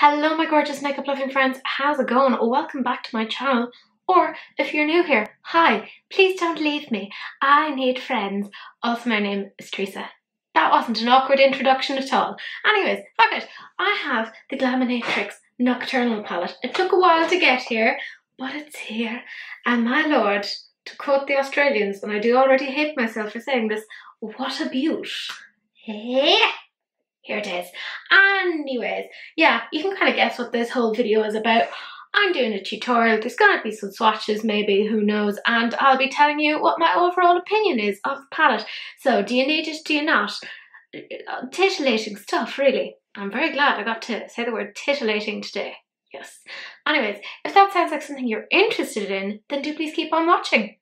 Hello my gorgeous makeup loving friends, how's it going? Welcome back to my channel. Or if you're new here, hi, please don't leave me. I need friends. Also my name is Teresa. That wasn't an awkward introduction at all. Anyways, fuck it. I have the Glaminatrix Nocturnal palette. It took a while to get here, but it's here. And my lord, to quote the Australians, and I do already hate myself for saying this, what a beaut. Hey here it is. Anyways, yeah, you can kind of guess what this whole video is about. I'm doing a tutorial, there's going to be some swatches maybe, who knows, and I'll be telling you what my overall opinion is of the palette. So, do you need it, do you not? Uh, titillating stuff, really. I'm very glad I got to say the word titillating today. Yes. Anyways, if that sounds like something you're interested in, then do please keep on watching.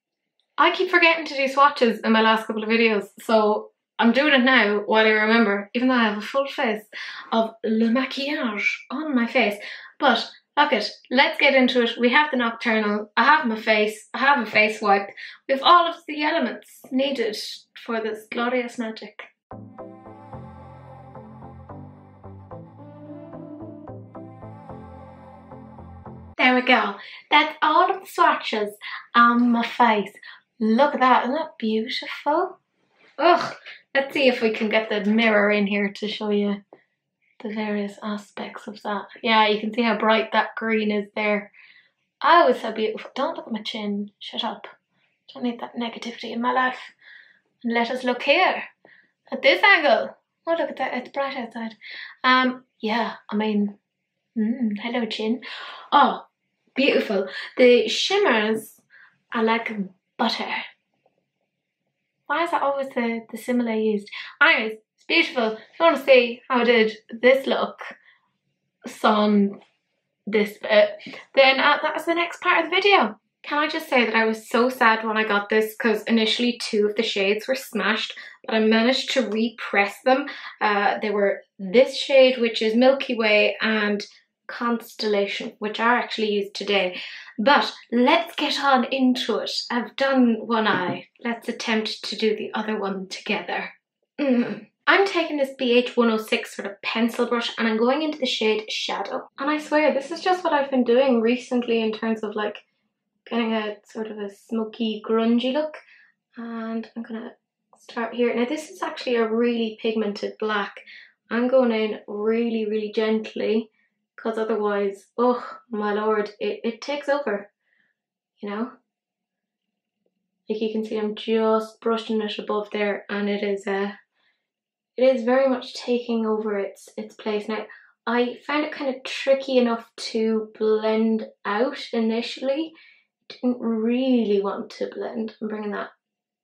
I keep forgetting to do swatches in my last couple of videos, so I'm doing it now while I remember, even though I have a full face of le maquillage on my face. But fuck it, let's get into it. We have the nocturnal, I have my face, I have a face wipe. We have all of the elements needed for this glorious magic. There we go. That's all of the swatches on my face. Look at that, isn't that beautiful? Ugh, Let's see if we can get the mirror in here to show you the various aspects of that. Yeah, you can see how bright that green is there. Oh, it's so beautiful. Don't look at my chin. Shut up. Don't need that negativity in my life. And let us look here. At this angle. Oh, look at that. It's bright outside. Um, yeah, I mean, mm, hello, chin. Oh, beautiful. The shimmers are like butter. Why is that always the, the simile used? Anyways, it's beautiful. If you want to see how I did this look, on this bit, then uh, that's the next part of the video. Can I just say that I was so sad when I got this because initially two of the shades were smashed, but I managed to repress them. Uh, they were this shade, which is Milky Way, and Constellation, which are actually used today. But let's get on into it. I've done one eye. Let's attempt to do the other one together. Mm. I'm taking this BH106 sort of pencil brush and I'm going into the shade Shadow. And I swear, this is just what I've been doing recently in terms of like getting a sort of a smoky, grungy look. And I'm gonna start here. Now this is actually a really pigmented black. I'm going in really, really gently because otherwise, oh my lord, it, it takes over, you know? Like you can see I'm just brushing it above there and it is uh, it is very much taking over its, its place. Now, I found it kind of tricky enough to blend out initially. Didn't really want to blend. I'm bringing that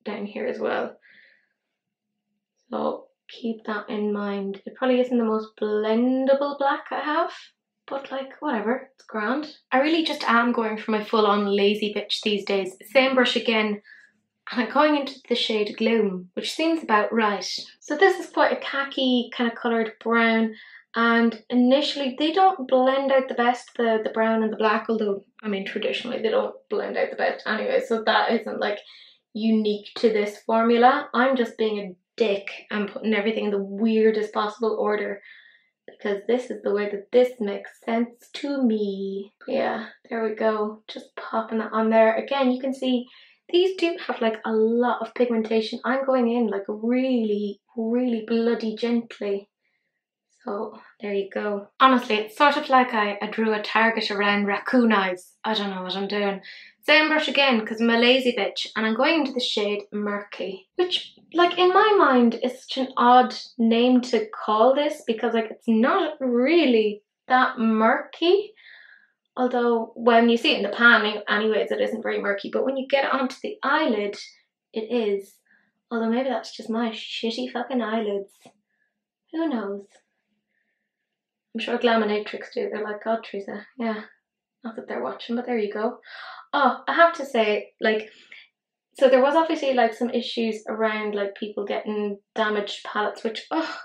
down here as well. So keep that in mind. It probably isn't the most blendable black I have but like whatever, it's grand. I really just am going for my full on lazy bitch these days. Same brush again and I'm going into the shade Gloom, which seems about right. So this is quite a khaki kind of coloured brown and initially they don't blend out the best, the, the brown and the black, although I mean traditionally they don't blend out the best anyway, so that isn't like unique to this formula. I'm just being a dick and putting everything in the weirdest possible order because this is the way that this makes sense to me. Yeah, there we go. Just popping that on there. Again, you can see these do have like a lot of pigmentation. I'm going in like really, really bloody gently. So there you go. Honestly, it's sort of like I, I drew a target around raccoon eyes. I don't know what I'm doing. Same brush again because I'm a lazy bitch and I'm going into the shade Murky, which like in my mind is such an odd name to call this because like it's not really that murky. Although when you see it in the pan anyways it isn't very murky but when you get it onto the eyelid it is. Although maybe that's just my shitty fucking eyelids. Who knows? I'm sure Glaminatrix do. They're like, God, Teresa. Yeah. Not that they're watching, but there you go. Oh, I have to say, like, so there was obviously like some issues around like people getting damaged palettes, which, oh,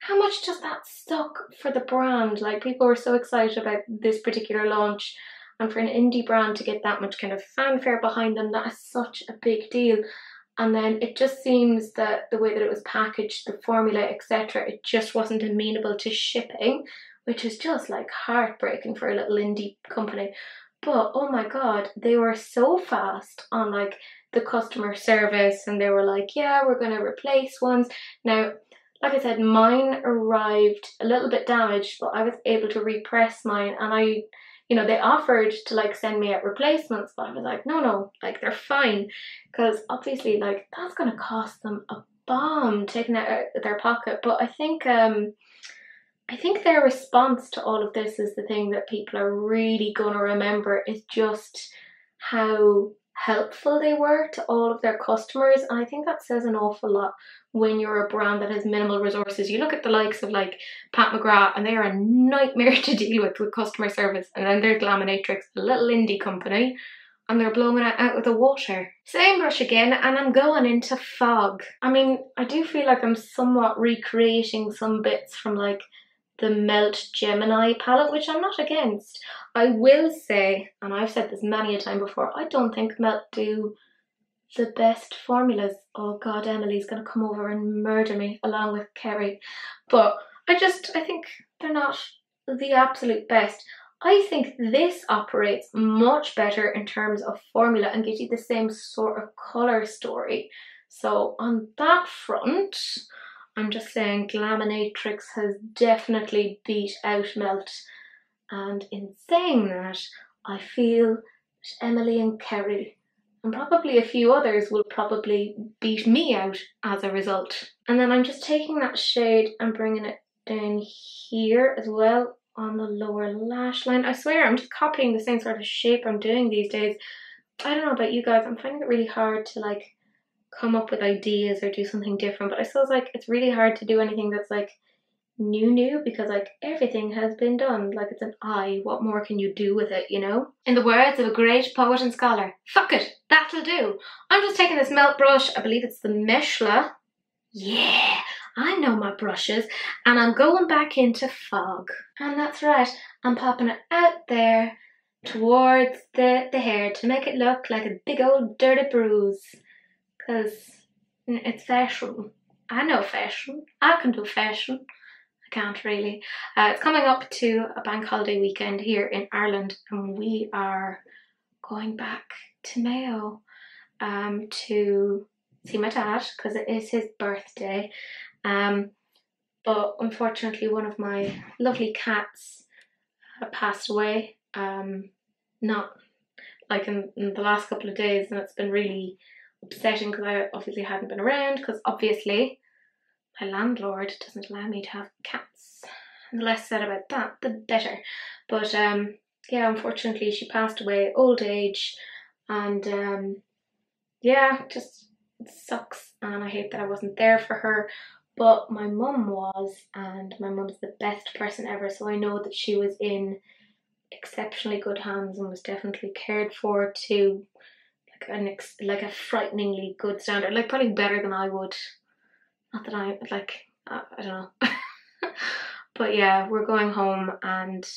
how much does that suck for the brand? Like, people were so excited about this particular launch, and for an indie brand to get that much kind of fanfare behind them, that is such a big deal. And then it just seems that the way that it was packaged, the formula, etc., it just wasn't amenable to shipping which is just like heartbreaking for a little indie company. But oh my god, they were so fast on like the customer service and they were like, yeah, we're going to replace ones. Now, like I said, mine arrived a little bit damaged, but I was able to repress mine and I you know, they offered to like send me out replacements, but I was like, no, no, like they're fine. Because obviously, like, that's going to cost them a bomb taking it out of their pocket. But I think, um, I think their response to all of this is the thing that people are really going to remember is just how helpful they were to all of their customers. And I think that says an awful lot when you're a brand that has minimal resources. You look at the likes of like Pat McGrath and they are a nightmare to deal with with customer service. And then there's Glaminatrix, a little indie company, and they're blowing it out with the water. Same brush again, and I'm going into fog. I mean, I do feel like I'm somewhat recreating some bits from like the Melt Gemini palette, which I'm not against. I will say, and I've said this many a time before, I don't think Melt do the best formulas. Oh god, Emily's gonna come over and murder me along with Kerry. But I just, I think they're not the absolute best. I think this operates much better in terms of formula and gives you the same sort of colour story. So on that front, I'm just saying Glaminatrix has definitely beat out Melt. And in saying that, I feel that Emily and Kerry and probably a few others will probably beat me out as a result. And then I'm just taking that shade and bringing it down here as well on the lower lash line. I swear I'm just copying the same sort of shape I'm doing these days. I don't know about you guys, I'm finding it really hard to like come up with ideas or do something different, but I suppose like it's really hard to do anything that's like new new because like everything has been done. Like it's an eye what more can you do with it you know? In the words of a great poet and scholar fuck it that'll do. I'm just taking this melt brush i believe it's the meshla yeah i know my brushes and i'm going back into fog. And that's right i'm popping it out there towards the the hair to make it look like a big old dirty bruise because it's fashion i know fashion i can do fashion I can't really. Uh, it's coming up to a bank holiday weekend here in Ireland, and we are going back to Mayo um, to see my dad because it is his birthday. Um, but unfortunately, one of my lovely cats passed away. Um, not like in, in the last couple of days, and it's been really upsetting because I obviously hadn't been around because obviously my landlord doesn't allow me to have cats. And the less said about that, the better. But um, yeah, unfortunately, she passed away old age, and um, yeah, just sucks. And I hate that I wasn't there for her. But my mum was, and my mum's the best person ever, so I know that she was in exceptionally good hands and was definitely cared for to an ex- like a frighteningly good standard, like probably better than I would not that I like, uh, I don't know. but yeah, we're going home and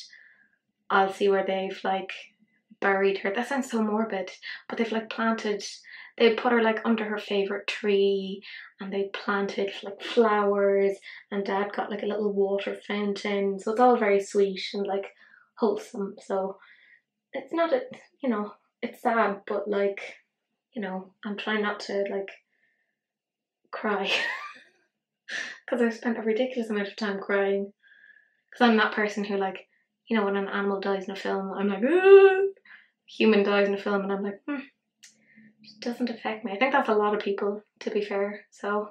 I'll see where they've like buried her. That sounds so morbid, but they've like planted, they put her like under her favorite tree and they planted like flowers and dad got like a little water fountain. So it's all very sweet and like wholesome. So it's not a, you know, it's sad, but like, you know, I'm trying not to like cry. because I've spent a ridiculous amount of time crying. Because I'm that person who, like, you know, when an animal dies in a film, I'm like, human dies in a film, and I'm like, hmm, it doesn't affect me. I think that's a lot of people, to be fair. So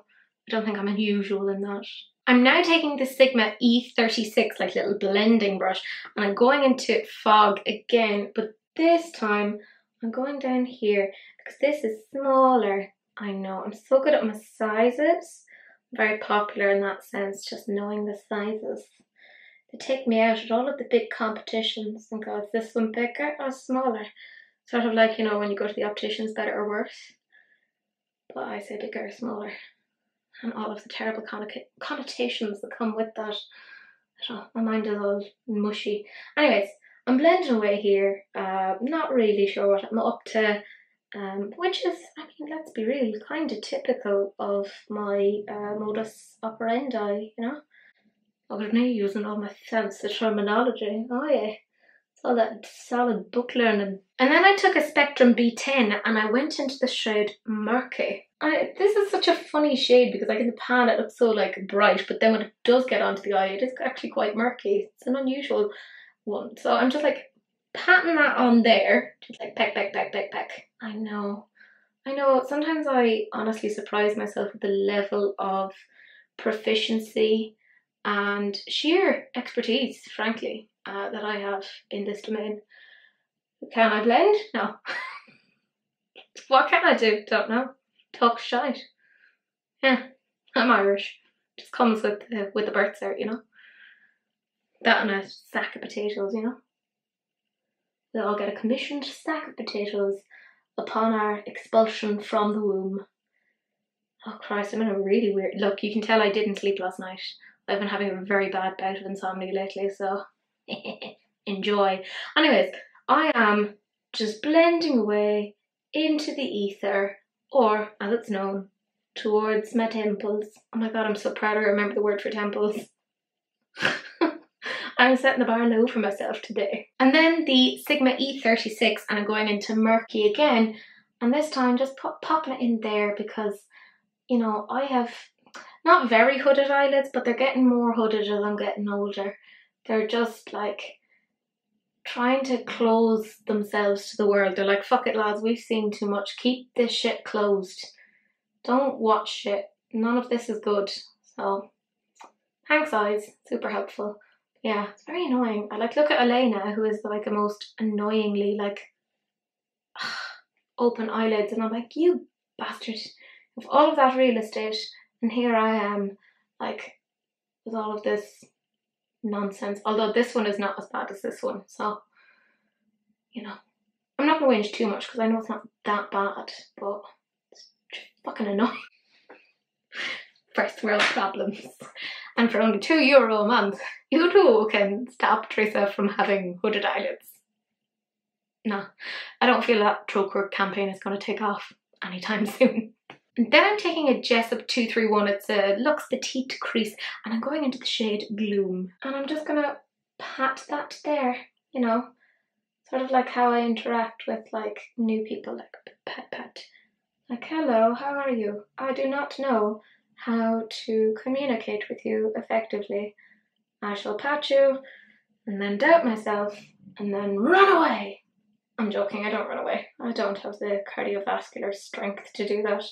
I don't think I'm unusual in that. I'm now taking the Sigma E36, like little blending brush, and I'm going into fog again, but this time I'm going down here because this is smaller. I know, I'm so good at my sizes very popular in that sense, just knowing the sizes. They take me out at all of the big competitions and go, is this one bigger or smaller? Sort of like, you know, when you go to the opticians, better or worse. But I say bigger or smaller. And all of the terrible connotations that come with that. I don't know, my mind is all mushy. Anyways, I'm blending away here. Uh, not really sure what I'm up to um, which is, I mean, let's be real, kind of typical of my uh, modus operandi, you know. Look at me using all my fancy terminology. Oh yeah. It's all that solid book learning. And then I took a Spectrum B10 and I went into the shade Murky. I, this is such a funny shade because like in the pan it looks so like bright but then when it does get onto the eye it is actually quite murky. It's an unusual one. So I'm just like patting that on there. Just like peck, peck, peck, peck, peck. I know. I know. Sometimes I honestly surprise myself with the level of proficiency and sheer expertise, frankly, uh, that I have in this domain. Can I blend? No. what can I do? Don't know. Talk shite. Yeah, I'm Irish. Just comes with the, with the birth cert, you know. That and a sack of potatoes, you know. They all get a commissioned sack of potatoes upon our expulsion from the womb. Oh Christ, I'm in a really weird look. You can tell I didn't sleep last night. I've been having a very bad bout of insomnia lately, so enjoy. Anyways, I am just blending away into the ether, or as it's known, towards my temples. Oh my god, I'm so proud I remember the word for temples. I'm setting the bar low for myself today. And then the Sigma E36 and I'm going into murky again and this time just pop, popping it in there because you know I have not very hooded eyelids but they're getting more hooded as I'm getting older. They're just like trying to close themselves to the world. They're like, fuck it lads, we've seen too much. Keep this shit closed. Don't watch shit. None of this is good. So, thanks eyes, super helpful. Yeah, it's very annoying. I like look at Elena, who is like the most annoyingly like open eyelids, and I'm like, you bastard, with all of that real estate, and here I am, like, with all of this nonsense. Although this one is not as bad as this one, so you know, I'm not gonna whinge too much because I know it's not that bad, but it's fucking annoying. First world problems. And for only two euro a month, you too can stop Teresa from having hooded eyelids. No, I don't feel that Trócaire campaign is going to take off anytime soon. Then I'm taking a Jessup 231, it's a Luxe Petite Crease, and I'm going into the shade Gloom. And I'm just going to pat that there, you know, sort of like how I interact with like new people, like pat pat. Like, hello, how are you? I do not know how to communicate with you effectively. I shall pat you and then doubt myself and then run away. I'm joking, I don't run away. I don't have the cardiovascular strength to do that.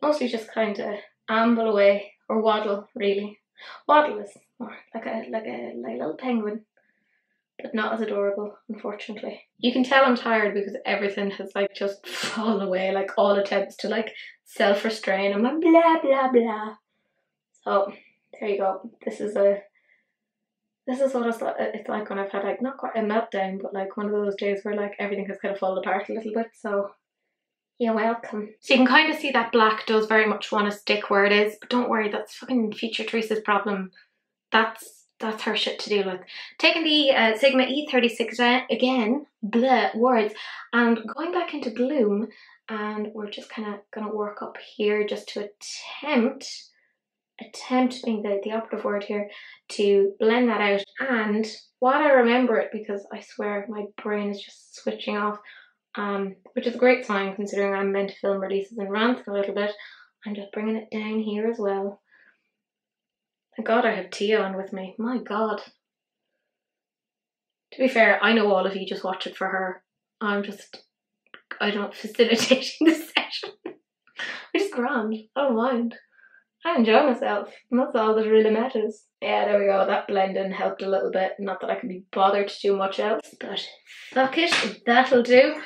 Mostly just kind of amble away or waddle, really. Waddle is more like a like a like a little penguin, but not as adorable, unfortunately. You can tell I'm tired because everything has like just fallen away. Like all attempts to like self restrain. I'm like blah blah blah. So there you go. This is a this is what it's like, when I've had like not quite a meltdown, but like one of those days where like everything has kind of fallen apart a little bit. So you're welcome. So you can kind of see that black does very much want to stick where it is, but don't worry, that's fucking future Teresa's problem. That's that's her shit to deal with. Taking the uh, Sigma E36 again, bleh, words, and going back into Gloom, and we're just kind of going to work up here just to attempt attempt being the, the operative word here to blend that out. And while I remember it because I swear my brain is just switching off um, which is a great sign considering I'm meant to film releases and rants a little bit I'm just bringing it down here as well. Thank god I have tea on with me. My god. To be fair I know all of you just watch it for her. I'm just I don't facilitating the session which is grand I don't mind I enjoy myself, and that's all that really matters. Yeah, there we go, that blending helped a little bit. Not that I can be bothered to do much else, but fuck it, that'll do.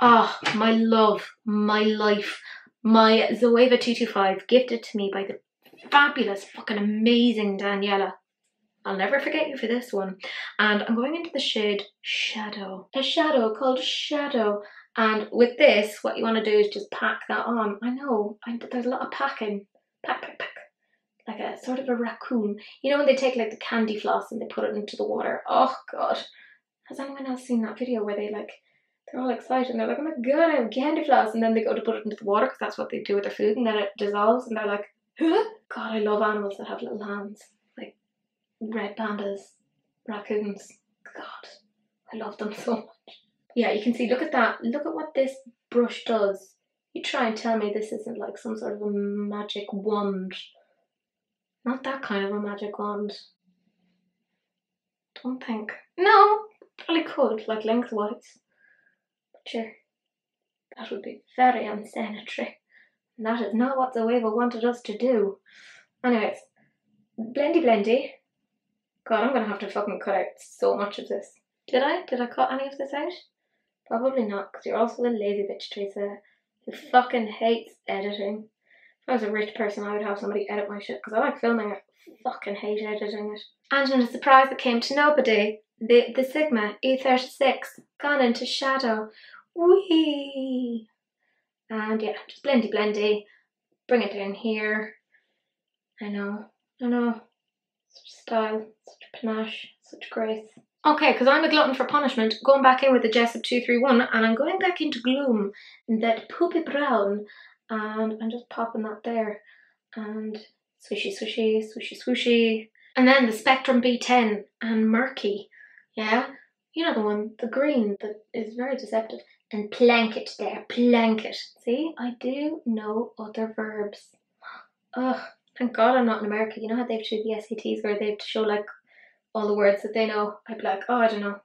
Ah, oh, my love, my life, my Zoeva 225 gifted to me by the fabulous, fucking amazing Daniela. I'll never forget you for this one. And I'm going into the shade Shadow. A shadow called Shadow. And with this, what you want to do is just pack that on. I know, I, there's a lot of packing pack, pack, pack. Like a sort of a raccoon. You know when they take like the candy floss and they put it into the water? Oh god. Has anyone else seen that video where they like, they're all excited and they're like, oh my god, I have candy floss. And then they go to put it into the water because that's what they do with their food and then it dissolves and they're like, huh? God, I love animals that have little hands. Like, red pandas, raccoons. God, I love them so much. Yeah, you can see, look at that. Look at what this brush does. You try and tell me this isn't like some sort of a magic wand. Not that kind of a magic wand. Don't think. No, probably could, like lengthwise. But sure, that would be very unsanitary. And that is not what the Zoeva wanted us to do. Anyways, blendy blendy. God, I'm gonna have to fucking cut out so much of this. Did I? Did I cut any of this out? Probably not, because you're also a lazy bitch, Teresa, who fucking hates editing. If I was a rich person, I would have somebody edit my shit, because I like filming it. Fucking hate editing it. And in a surprise that came to nobody, the, the Sigma E36 gone into shadow. Whee! And yeah, just blendy blendy. Bring it down here. I know, I know. Such style, such panache, such grace. Okay, because I'm a glutton for punishment, going back in with the Jessup 231 and I'm going back into gloom in that poopy brown and I'm just popping that there and swishy swishy, swishy swishy. And then the Spectrum B10 and Murky, yeah? You know the one, the green that is very deceptive. And plank it there, plank it. See, I do know other verbs. Ugh, thank God I'm not in America. You know how they have to do the SATs where they have to show like all the words that they know. I'd be like, oh, I don't know.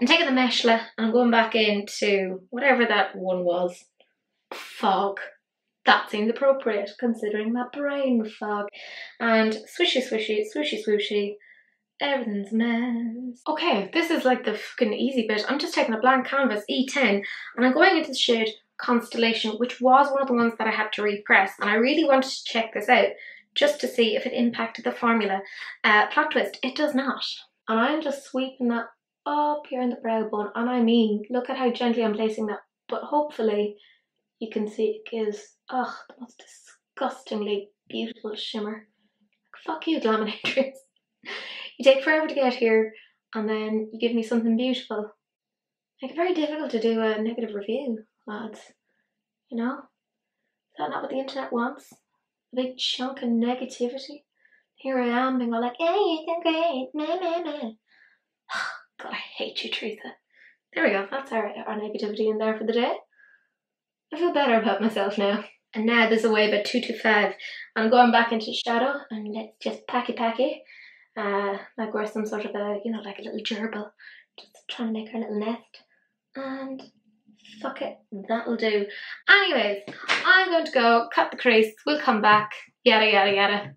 I'm taking the meshla and I'm going back into whatever that one was. Fog. That seems appropriate considering my brain fog. And swishy swishy, swishy swooshy. Everything's mess. Okay, this is like the fucking easy bit. I'm just taking a blank canvas, E10, and I'm going into the shade Constellation, which was one of the ones that I had to repress. And I really wanted to check this out just to see if it impacted the formula. Uh, plot twist, it does not. And I'm just sweeping that up here in the brow bone. And I mean, look at how gently I'm placing that. But hopefully you can see it gives, ugh, the most disgustingly beautiful shimmer. Fuck you, Glaminatrix. you take forever to get here and then you give me something beautiful. Like, very difficult to do a negative review, lads. You know? Is that not what the internet wants? Big chunk of negativity? Here I am being all like, hey, you're great, meh, meh, meh. God, I hate you, Teresa. There we go, that's our, our negativity in there for the day. I feel better about myself now. And now there's a Zoeva 225. I'm going back into the shadow and let's just packy packy. Uh, like we're some sort of a, you know, like a little gerbil. Just trying to make our little nest. And fuck it, that'll do. Anyways, going to go cut the crease. We'll come back. Yada, yada, yada.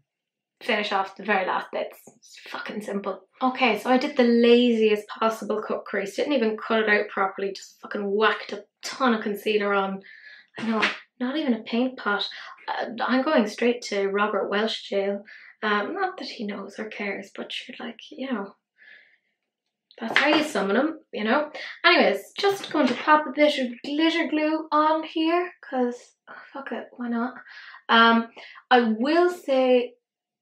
Finish off the very last bits. It's fucking simple. Okay, so I did the laziest possible cut crease. Didn't even cut it out properly. Just fucking whacked a ton of concealer on. I know, not even a paint pot. Uh, I'm going straight to Robert Welsh jail. Um, not that he knows or cares, but you're like, you know, that's how you summon them, you know. Anyways, just going to pop a bit of glitter glue on here, because, oh, fuck it, why not? Um, I will say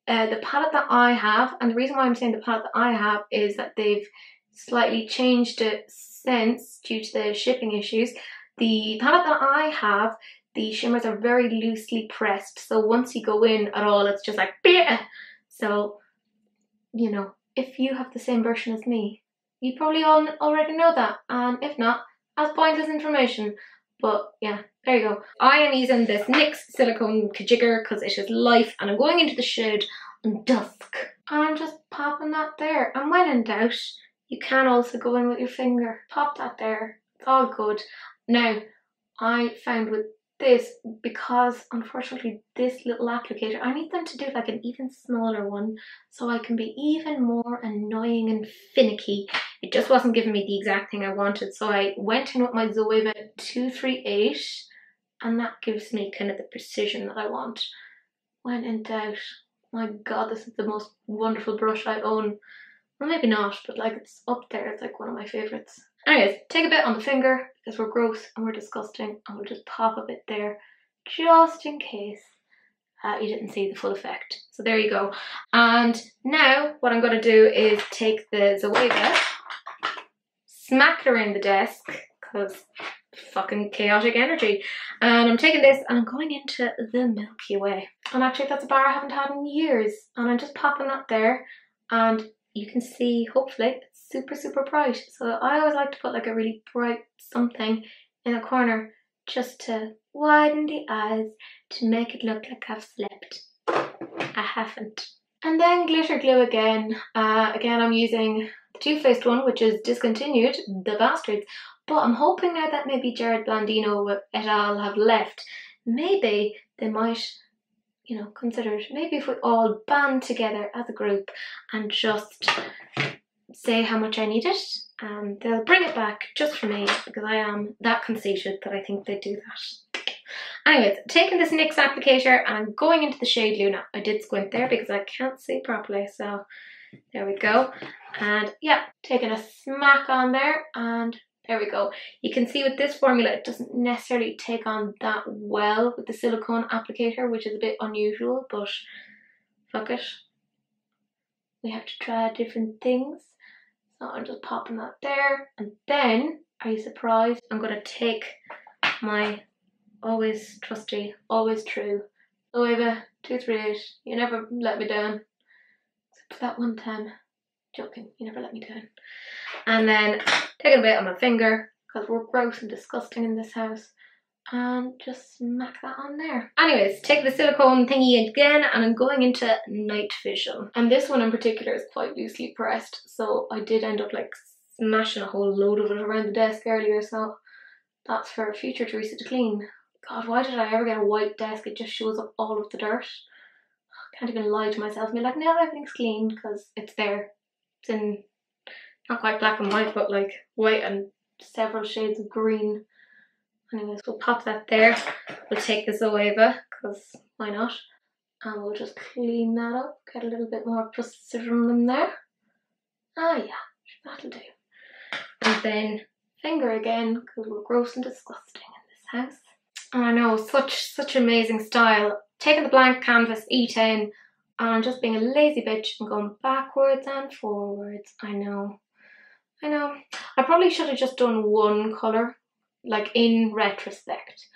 uh, the palette that I have, and the reason why I'm saying the palette that I have is that they've slightly changed it since due to the shipping issues. The palette that I have, the shimmers are very loosely pressed, so once you go in at all, it's just like, Bleh! so, you know, if you have the same version as me, you probably all already know that, and if not, that's pointless information. But yeah, there you go. I am using this NYX silicone kajigger because it is life, and I'm going into the shade on dusk. And I'm just popping that there. And when in doubt, you can also go in with your finger. Pop that there. It's all good. Now, I found with this because unfortunately this little applicator I need them to do like an even smaller one so I can be even more annoying and finicky it just wasn't giving me the exact thing I wanted so I went in with my Zoeva 238 and that gives me kind of the precision that I want when in doubt my god this is the most wonderful brush I own well maybe not but like it's up there it's like one of my favorites Anyways, take a bit on the finger because we're gross and we're disgusting and we'll just pop a bit there just in case uh, you didn't see the full effect. So there you go. And now what I'm going to do is take the Zoeva, smack it around the desk because fucking chaotic energy. And I'm taking this and I'm going into the Milky Way. And actually that's a bar I haven't had in years. And I'm just popping that there and you can see, hopefully, it's super, super bright. So I always like to put like a really bright something in a corner just to widen the eyes to make it look like I've slept. I haven't. And then glitter glue again. Uh, again, I'm using the Too Faced one, which is discontinued, The Bastards. But I'm hoping now that maybe Jerrod Blandino et al. have left, maybe they might, you know, consider it. Maybe if we all band together as a group and just say how much I need it, and they'll bring it back just for me because I am that conceited that I think they do that. Anyways, taking this NYX applicator and I'm going into the shade Luna. I did squint there because I can't see properly, so there we go. And yeah, taking a smack on there and there we go. You can see with this formula, it doesn't necessarily take on that well with the silicone applicator, which is a bit unusual, but fuck it. We have to try different things. So I'm just popping that there. And then, are you surprised? I'm to take my always trusty, always true. Zoeva 238, you never let me down. Except for that one time. Joking, you never let me down. And then taking a bit on my finger, because we're gross and disgusting in this house. And just smack that on there. Anyways, take the silicone thingy again and I'm going into night vision. And this one in particular is quite loosely pressed, so I did end up like smashing a whole load of it around the desk earlier, so that's for future Teresa to clean. God, why did I ever get a white desk? It just shows up all of the dirt. I can't even lie to myself and be like, no, everything's clean because it's there. It's in not quite black and white, but like white and several shades of green. Anyways, we'll pop that there. We'll take the Zoeva because why not? And we'll just clean that up, get a little bit more precision in there. Ah, yeah, that'll do. And then finger again because we're gross and disgusting in this house. And I know, such, such amazing style. Taking the blank canvas E10 and just being a lazy bitch and going backwards and forwards. I know. I know. I probably should have just done one colour, like in retrospect.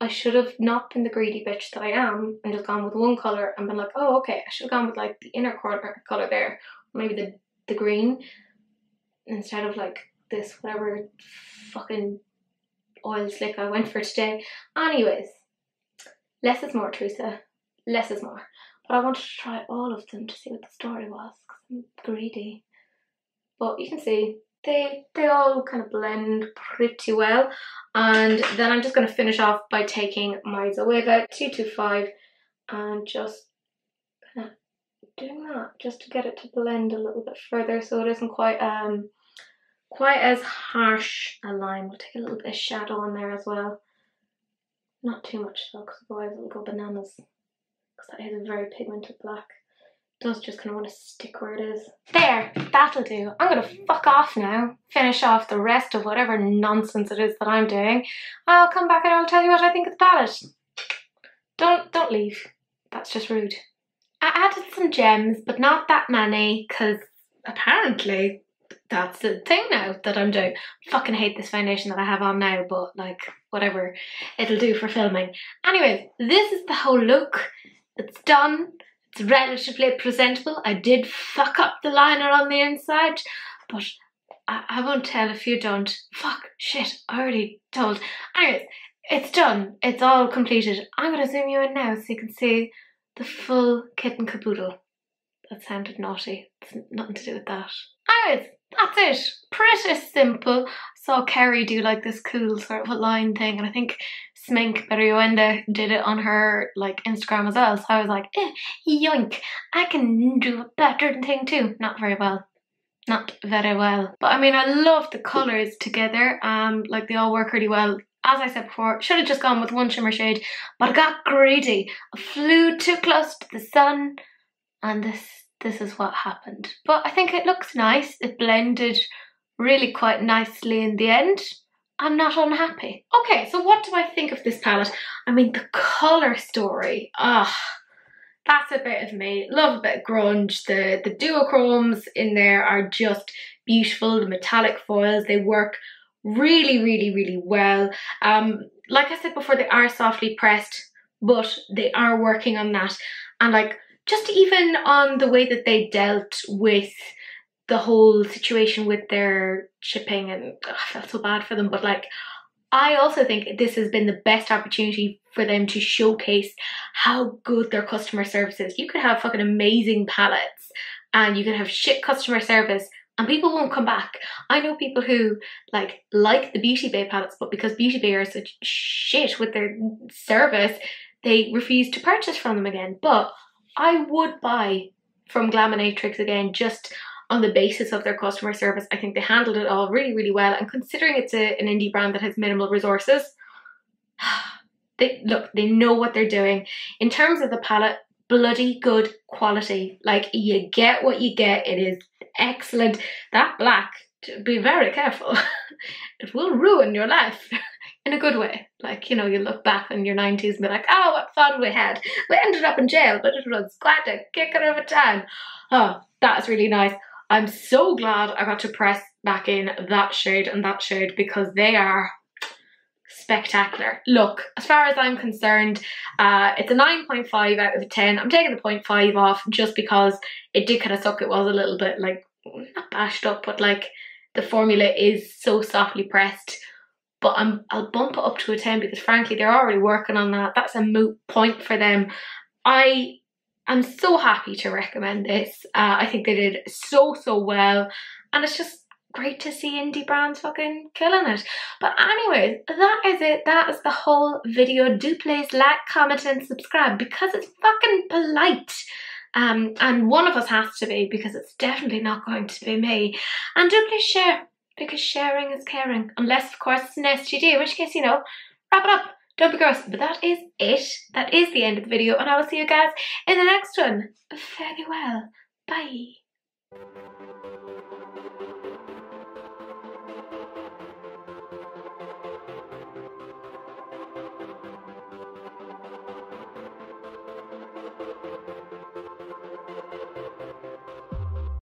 I should have not been the greedy bitch that I am and just gone with one colour and been like, oh, okay, I should have gone with like the inner corner uh, colour there, maybe the, the green, instead of like this, whatever fucking oil slick I went for today. Anyways, less is more, Teresa. Less is more. But I wanted to try all of them to see what the story was because I'm greedy. But you can see they they all kind of blend pretty well. And then I'm just going to finish off by taking my Zoeva 225 and just kind of doing that just to get it to blend a little bit further so it isn't quite um quite as harsh a line. We'll take a little bit of shadow on there as well. Not too much though, because otherwise it'll go bananas. Because that is a very pigmented black. It does just kind of want to stick where it is. There, that'll do. I'm going to fuck off now. Finish off the rest of whatever nonsense it is that I'm doing. I'll come back and I'll tell you what I think of the palette. Don't, don't leave. That's just rude. I added some gems, but not that many, because apparently that's the thing now that I'm doing. Fucking hate this foundation that I have on now, but like, whatever, it'll do for filming. Anyways, this is the whole look. It's done. It's relatively presentable. I did fuck up the liner on the inside, but I, I won't tell if you don't. Fuck, shit, I already told. Anyways, it's done. It's all completed. I'm gonna zoom you in now so you can see the full kit and caboodle. That sounded naughty. It's nothing to do with that. Anyways, that's it. Pretty simple. Saw Kerry do like this cool sort of a line thing, and I think Smink Berriuenda did it on her like Instagram as well. So I was like, eh, yoink, I can do a better thing too. Not very well. Not very well. But I mean, I love the colours together. Um, like they all work really well. As I said before, should have just gone with one shimmer shade, but I got greedy. I flew too close to the sun, and this this is what happened. But I think it looks nice. It blended really quite nicely in the end. I'm not unhappy. Okay, so what do I think of this palette? I mean, the colour story, ah, that's a bit of me. Love a bit of grunge. The, the duochromes in there are just beautiful. The metallic foils, they work really, really, really well. Um, like I said before, they are softly pressed, but they are working on that. And like, just even on the way that they dealt with the whole situation with their shipping and ugh, I felt so bad for them but like I also think this has been the best opportunity for them to showcase how good their customer service is. You could have fucking amazing palettes and you could have shit customer service and people won't come back. I know people who like like the Beauty Bay palettes but because Beauty Bay are such shit with their service, they refuse to purchase from them again. But I would buy from Glaminatrix again just on the basis of their customer service. I think they handled it all really, really well. And considering it's a, an indie brand that has minimal resources, they look, they know what they're doing. In terms of the palette, bloody good quality. Like you get what you get. It is excellent. That black, be very careful. it will ruin your life in a good way. Like, you know, you look back in your 90s and be like, oh, what fun we had. We ended up in jail, but it was quite a kicker of a time. Oh, that's really nice. I'm so glad I got to press back in that shade and that shade because they are spectacular. Look, as far as I'm concerned, uh, it's a 9.5 out of 10. I'm taking the 0.5 off just because it did kind of suck. It was a little bit like, not bashed up, but like the formula is so softly pressed. But I'm, I'll bump it up to a 10 because frankly, they're already working on that. That's a moot point for them. I I'm so happy to recommend this. Uh, I think they did so, so well. And it's just great to see indie brands fucking killing it. But anyways, that is it. That is the whole video. Do please like, comment and subscribe because it's fucking polite. Um, and one of us has to be because it's definitely not going to be me. And do please share because sharing is caring. Unless, of course, it's an STD, in which case, you know, wrap it up. Don't be gross. But that is it. That is the end of the video and I will see you guys in the next one. Farewell. Bye.